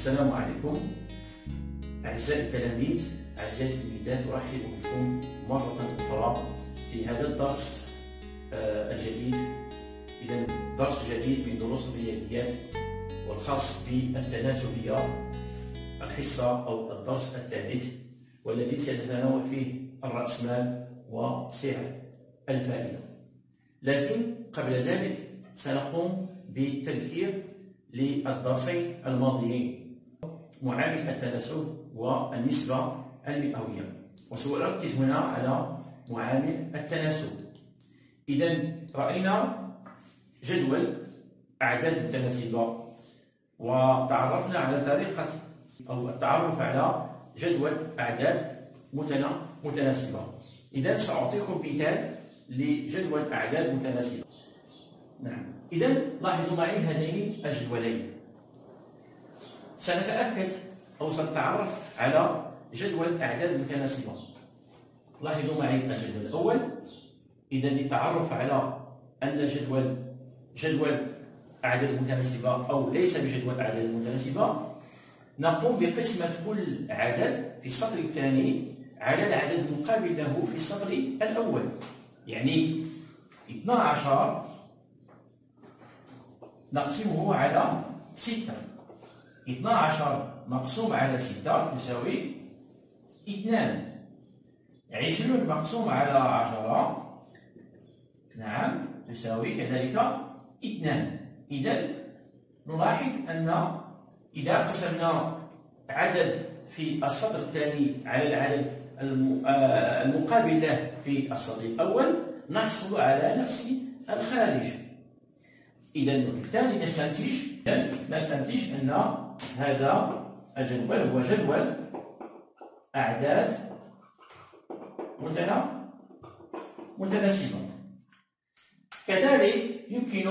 السلام عليكم. أعزائي التلاميذ أعزائي التلميذات أرحب بكم مرة أخرى في هذا الدرس آه، الجديد. إذا درس جديد من دروس الرياضيات. والخاص بالتناسبية الحصة أو الدرس الثالث والذي سنتناول فيه الرأسمال وسعر الفائدة. لكن قبل ذلك سنقوم بالتذكير للدرسين الماضيين معامل التناسب والنسبة المئوية. وسأركز هنا على معامل التناسب. إذا رأينا جدول أعداد متناسبة وتعرفنا على طريقة أو التعرف على جدول أعداد متناسبة. إذا سأعطيكم مثال لجدول أعداد متناسبة. نعم. إذا لاحظوا معي هذين الجدولين. سنتأكد أو سنتعرف على جدول أعداد متناسبة. لاحظوا معي الجدول الأول. إذا للتعرف على أن جدول جدول أعداد متناسبة أو ليس بجدول أعداد متناسبة نقوم بقسمة كل عدد في السطر الثاني على العدد المقابل له في السطر الأول. يعني 12 نقسمه على 6 12 مقسوم على 6 يساوي 2 20 مقسوم على 10 نعم تساوي كذلك 2 إذا نلاحظ أن إذا قسمنا عدد في السطر الثاني على العدد آه، المقابل له في السطر الأول نحصل على نفس الخارج. إذا بالتالي نستنتج نستنتج أن هذا الجدول هو جدول أعداد متناسبة. كذلك يمكن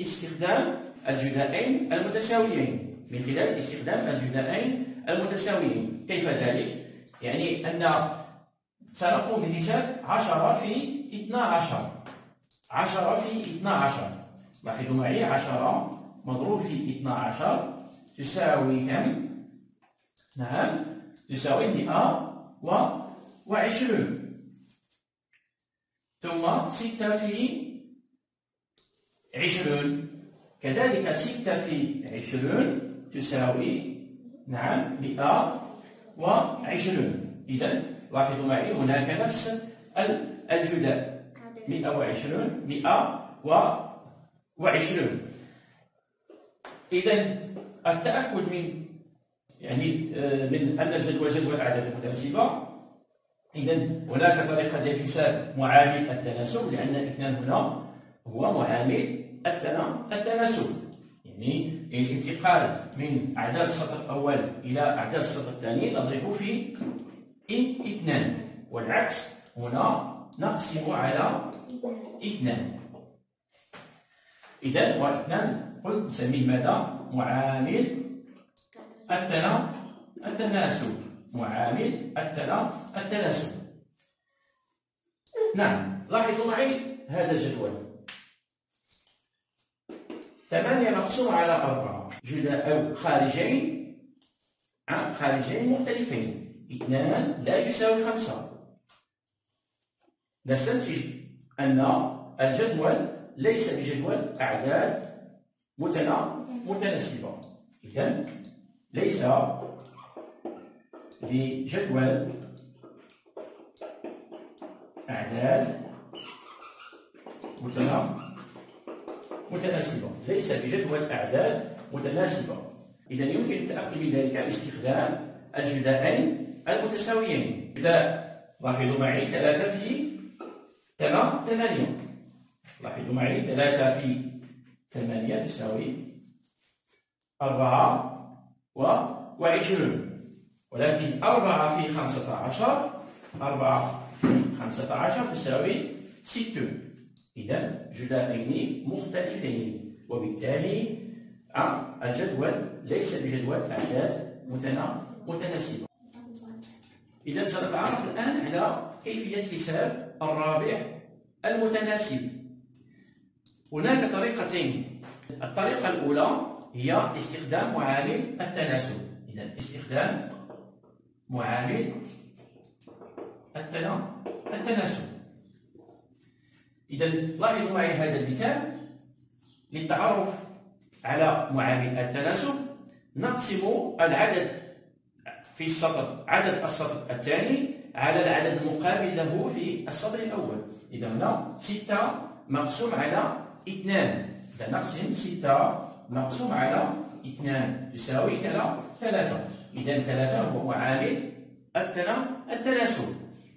استخدام الجدائين المتساويين. من خلال استخدام الجدائين المتساويين. كيف ذلك؟ يعني أن سنقوم بحساب 10 في 12 10 في 12 لاحظوا معي؟ 10 مضروب في 12 تساوي كم؟ نعم تساوي 120 ثم 6 في 20 كذلك 6 في 20 تساوي نعم 120 إذا لاحظوا معي هناك نفس الجداء 120 100 وعشرون إذا التأكد من يعني آه، من أن الجدول جدول الأعداد المتناسبة إذا هناك طريقة لحساب معامل التناسب لأن الاثنان هنا هو معامل التناسب. يعني الانتقال من أعداد السطر الأول إلى أعداد السطر الثاني نضرب في إثنان. والعكس هنا نقسم على إثنان. إذا واثنان قلت نسميه ماذا؟ معامل التنا التناسب. معامل التنا التناسب. نعم لاحظوا معي هذا الجدول. ثمانية مقسوم على أربعة. جداء أو خارجين. خارجين مختلفين. اثنان لا يساوي خمسة. نستنتج أن الجدول ليس بجدول أعداد متناسبة. إذا ليس بجدول أعداد متناسبة. ليس بجدول أعداد متناسبة. إذا يمكن التأكد من ذلك باستخدام الجداءين المتساويين. جداء لاحظوا معي ثلاثة في ثمانية. لاحظوا معي ثلاثة في ثمانية تساوي أربعة وعشرون. ولكن أربعة في خمسة عشر أربعة في خمسة عشر تساوي ستون إذا جدائين مختلفين وبالتالي الجدول ليس بجدول أعداد متناسبة. إذا سنتعرف الآن على كيفية حساب الرابع المتناسب. هناك طريقتين. الطريقة الأولى هي استخدام معامل التناسب. إذا استخدام معامل التناسب. إذا لاحظوا معي هذا المثال للتعرف على معامل التناسب. نقسم العدد في السطر عدد السطر الثاني على العدد المقابل له في السطر الأول. إذا هنا ستة مقسوم على اثنان. إذا نقسم ستة مقسوم على اثنان تساوي ثلاثة. إذا ثلاثة هو معامل التناسب.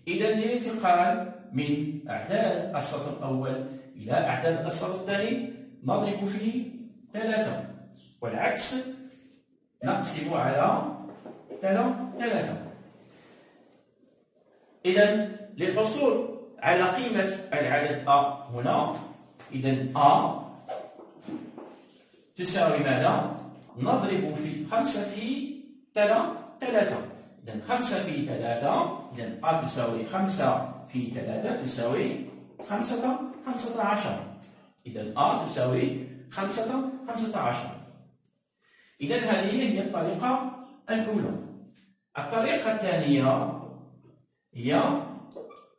إذا للانتقال من أعداد السطر الأول إلى أعداد السطر الثاني نضرب فيه ثلاثة. والعكس نقسم على ثلاثة إذا للحصول على قيمة العدد أ هنا إذا أ تساوي ماذا؟ نضرب في خمسة في ثلاثة إذا خمسة في ثلاثة إذا أ تساوي خمسة في ثلاثة تساوي خمسة خمسة عشر. إذا أ تساوي خمسة خمسة عشر. إذا هذه هي الطريقة الأولى. الطريقة الثانية هي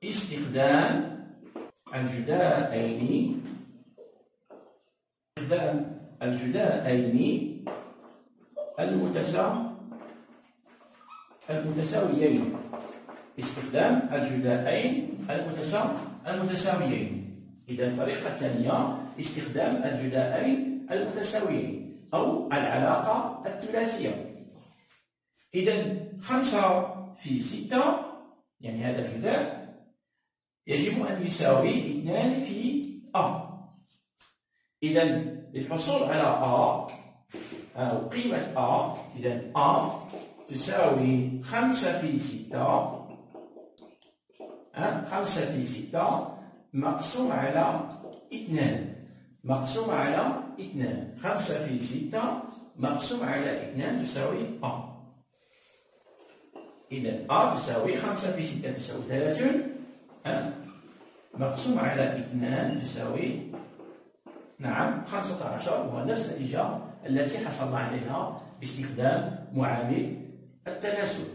استخدام الجداءين استخدام الجداءين المتساويين. استخدام الجداءين المتساويين. إذا الطريقة الثانية استخدام الجداءين المتساويين أو العلاقة الثلاثية. إذا خمسة في ستة يعني هذا الجداء يجب أن يساوي اثنان في أ. إذا للحصول على أ أو قيمة أ إذا أ تساوي خمسة في ستة خمسة في ستة مقسوم على اثنان. مقسوم على اثنان. خمسة في ستة مقسوم على اثنان تساوي أ. إذا أ تساوي خمسة في ستة تساوي ثلاثون مقسوم على اثنان تساوي نعم خمسة عشر. وهو نفس النتيجة التي حصلنا عليها باستخدام معامل التناسب.